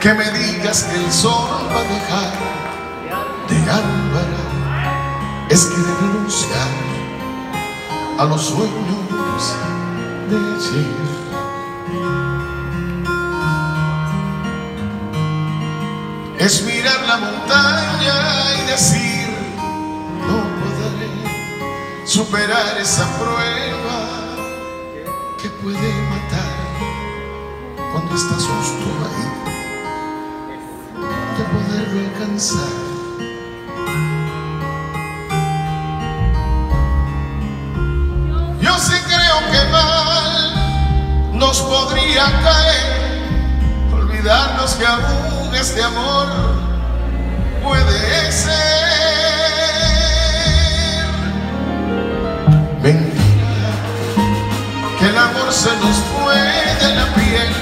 que me digas que el sol va a dejar de alumbrar es que renunciar a los sueños de ayer. Es mirar la montaña y decir, no podré superar esa prueba que puede matar cuando estás justo ahí poderlo alcanzar. Yo sí creo que mal nos podría caer, olvidarnos que aún este amor puede ser. Mentira, que el amor se nos fue de la piel,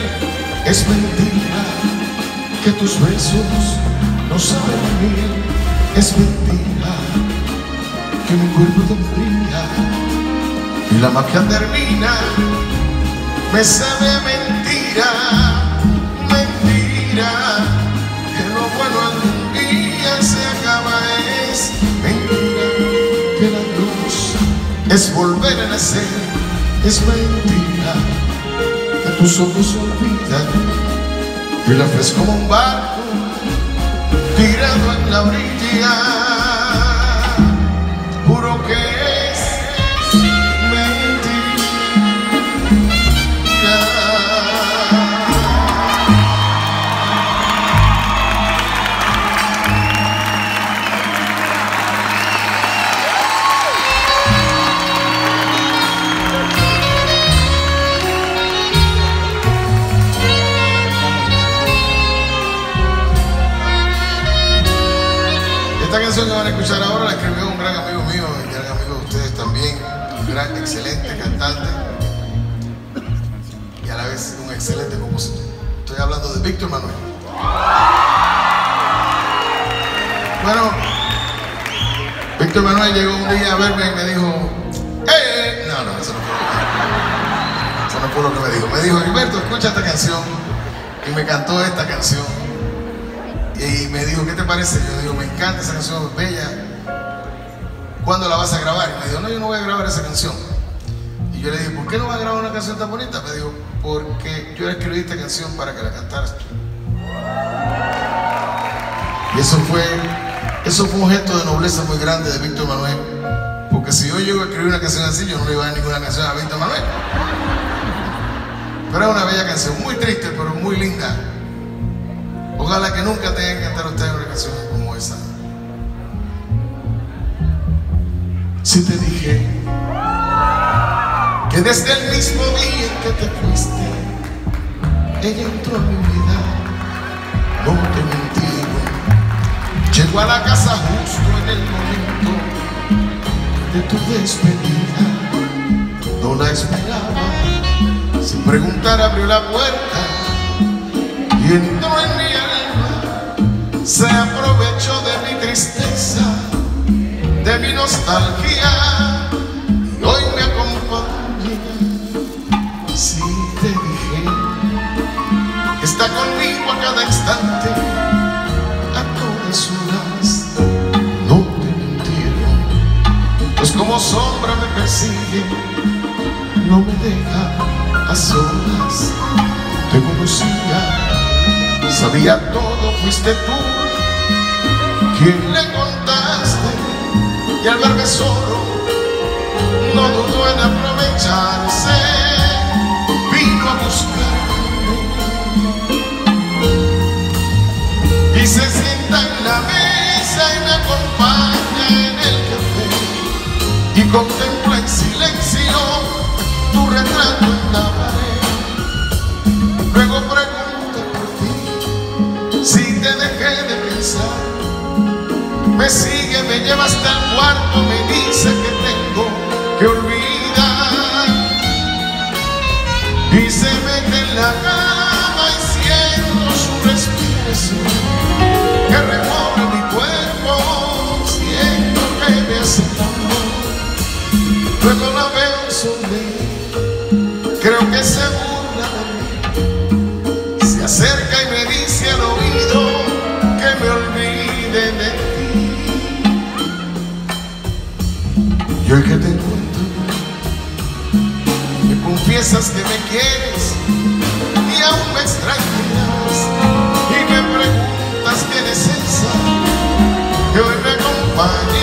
es mentira que tus besos no saben a es mentira que mi cuerpo te brilla y la magia termina, me sabe mentira, mentira, que lo bueno algún día se acaba, es mentira, que la luz es volver a nacer, es mentira, que tus ojos olvidan, y la como un barco tirado en la orilla, canción que van a escuchar ahora la escribió un gran amigo mío y gran amigo de ustedes también, un gran, excelente cantante y a la vez un excelente compositor. Estoy hablando de Víctor Manuel. Bueno, Víctor Manuel llegó un día a verme y me dijo, ¡Eh! No, no, eso no fue. Eso no fue lo que me dijo. Me dijo, Gilberto, escucha esta canción. Y me cantó esta canción. Y me dijo, ¿qué te parece? Yo digo, me encanta esa canción, es bella. ¿Cuándo la vas a grabar? Y me dijo, no, yo no voy a grabar esa canción. Y yo le dije, ¿por qué no vas a grabar una canción tan bonita? Me dijo, porque yo escribí esta canción para que la cantaras tú. Y eso fue, eso fue un gesto de nobleza muy grande de Víctor Manuel. Porque si yo llego a escribir una canción así, yo no le iba a dar ninguna canción a Víctor Manuel. Pero es una bella canción, muy triste, pero muy linda. Ojalá que nunca tengan que cantar ustedes una canción como esa. Si te dije que desde el mismo día que te fuiste, ella entró a mi vida, no te mentí. Llegó a la casa justo en el momento de tu despedida, no la esperaba. Sin preguntar abrió la puerta y entró en se aprovechó de mi tristeza, de mi nostalgia, hoy me acompaña. Si te dije, está conmigo a cada instante, a todas horas, no te mintieron, pues como sombra me persigue, no me deja a solas, te conocía sabía todo, fuiste tú quien le contaste y al verme solo no dudó en aprovecharse, vino a buscarme y se sienta en la mesa y me acompaña en el café y contempla en silencio tu retrato en la me sigue, me lleva hasta el cuarto, me dice que tengo que olvidar. Y se mete en la cama y siento su respiración que recorre mi cuerpo, siento que me hace amor. Luego la veo sonreír, creo que seguro. Te encuentro, me confiesas que me quieres y aún me extrañas. Y me preguntas quién es que hoy me acompaña.